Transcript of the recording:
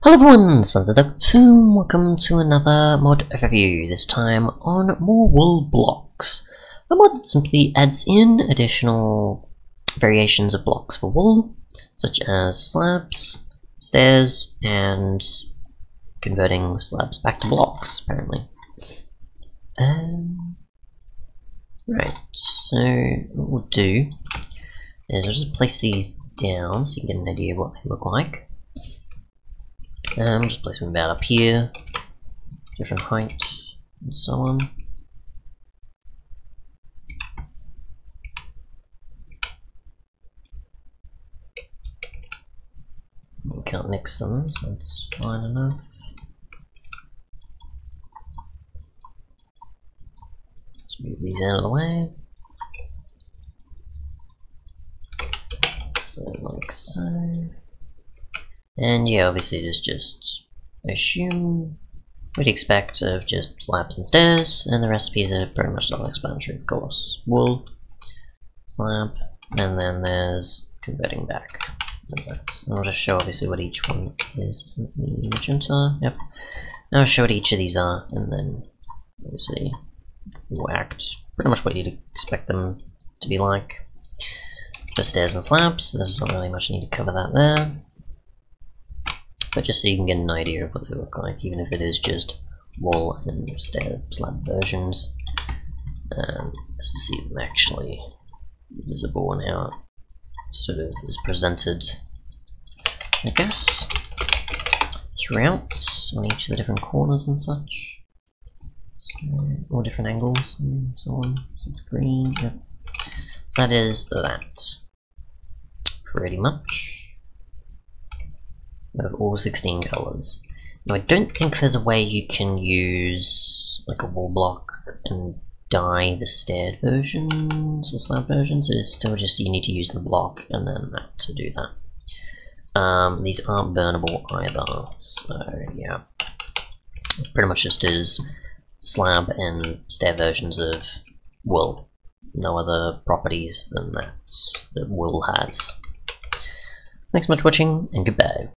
Hello everyone, Duck2, welcome to another mod review, this time on more wool blocks. A mod that simply adds in additional variations of blocks for wool, such as slabs, stairs, and converting slabs back to blocks, apparently. Um, right, so what we'll do is I'll just place these down so you can get an idea of what they look like. Um, just placing about up here, different height, and so on. We can't mix them, so that's fine enough. Let's move these out of the way. So, like so. And yeah, obviously just just assume we'd expect of just slabs and stairs, and the recipes are pretty much self-explanatory, of course. Wool, slab, and then there's converting back. that. I'll just show obviously what each one is. Magenta, yep. I'll show what each of these are, and then obviously whacked pretty much what you'd expect them to be like. Just stairs and slabs, there's not really much need to cover that there but just so you can get an idea of what they look like, even if it is just wool and stair slab versions, um, just to see them actually visible and how it sort of is presented, I guess, throughout on each of the different corners and such. All different angles and so on. So it's green, yep. So that is that. Pretty much of all 16 colors. Now I don't think there's a way you can use like a wool block and dye the stair versions or slab versions. It's still just you need to use the block and then that to do that. Um, these aren't burnable either, so yeah. Pretty much just as slab and stair versions of wool. No other properties than that that wool has. Thanks so much for watching, and goodbye.